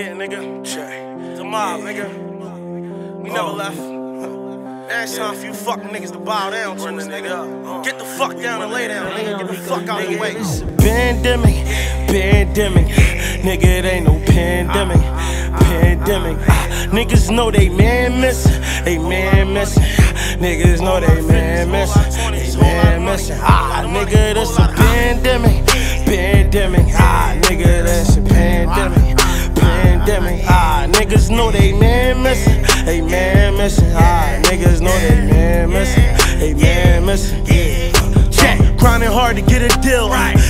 it, nigga. Check. The mob, nigga. We never left. Now it's time for you fucking niggas to bow down to us, nigga. Get the fuck down and lay down, nigga. Get the fuck out of the way. It's a Bandemic, bandemic, nigga, it ain't no pandemic, pandemic. Niggas know they man missing, they man missing. Niggas know they man missing, they man missing. Ah, nigga, this a pandemic. Niggas know they man missing, they man missing. Ah, niggas know they man missing, they man missing. Yeah. Check. Grinding hard to get a deal.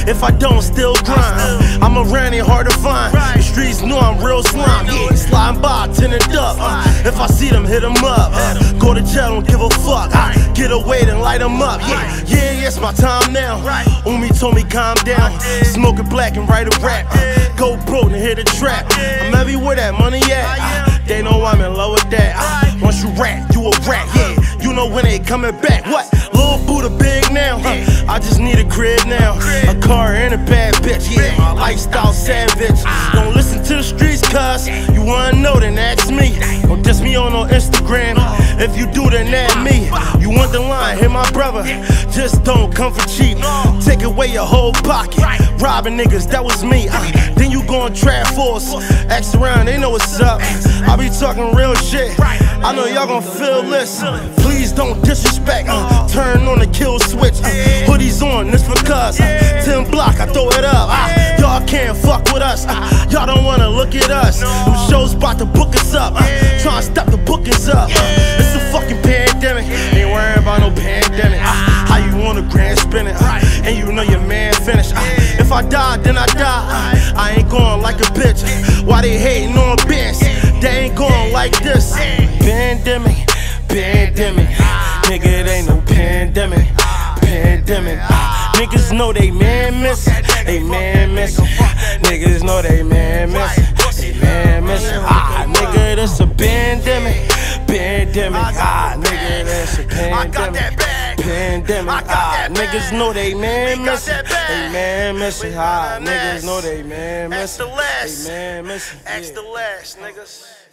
If I don't, still grind. I'm around here hard to find. The streets know I'm real slime. Yeah, sliding by, tinted up. Uh, if I see them, hit them up. Uh, go to jail, don't give a fuck. Uh, get away, then light them up. Yeah, yeah, yeah, it's my time now. Umi told me calm down. Smoking black and write a rap. Uh, go broke and hit a trap. I'm everywhere that money at. Uh, they know I'm in love with that. Uh, once you rap, you a rat. Yeah, you know when they coming back. What? Little Boodah big now. Huh? I just need a crib now. Car and a bad bitch. Yeah, my lifestyle savage. Don't listen to the streets, cuz you wanna know, then ask me. Don't diss me on no Instagram. If you do, then add me. You want the line, hit my brother. Just don't come for cheap. Take away your whole pocket. Robbing niggas, that was me. Uh, then you gon' trap force. X around, they know what's up. I be talking real shit. I know y'all gon' feel this. Please don't disrespect. Uh, turn on the kill switch. Uh, hoodies on, this for because. Uh, 10 block, I throw it up. Uh, y'all can't fuck with us. Uh, y'all don't wanna look at us. Them shows about to book us up. Uh, tryna stop the bookings up. Uh, it's a fucking bandemic. Ain't worrying about no pandemic. Uh, how you want a grand spinning? Uh, and you know your man finished. Uh, if I die, then I die. I ain't going like a bitch. Why they hating on bands? They ain't going like this. Bandemic, bandemic. Nigga, it ain't no pandemic. Pandemic. Niggas know they man missing. They man missing. Niggas know they man missing. They man missing. Ah, nigga, this a pandemic. Pandemic. Ah, nigga, this a pandemic. Pandemic. Ah, niggas know they man missing. They man missing. Ah, niggas know they man missing. They man missing. Ask the last, niggas.